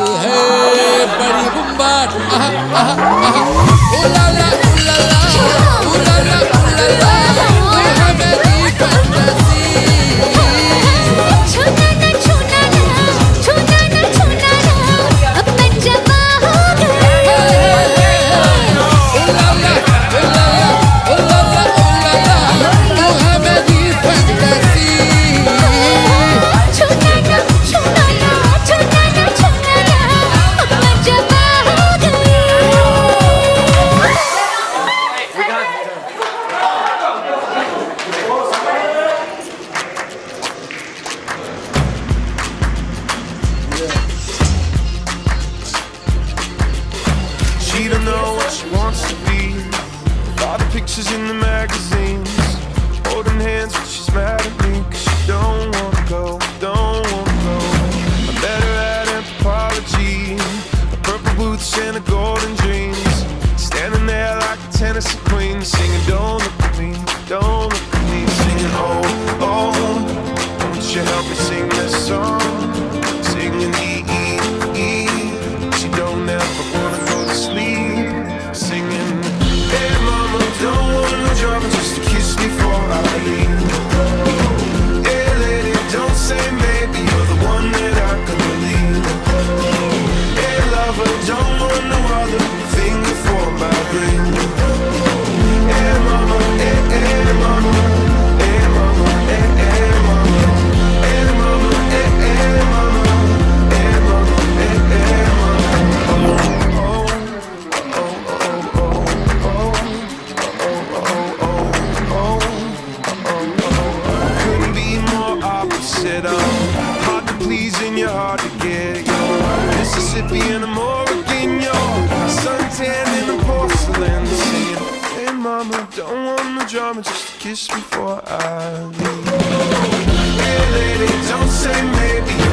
है बड़ी गुम्बाट आहा, आहा, आहा। She's in the Mississippi and I'm Oregonian. Suntan in I'm porcelain. scene. hey mama, don't want no drama, just kiss before I leave. Hey lady, don't say maybe.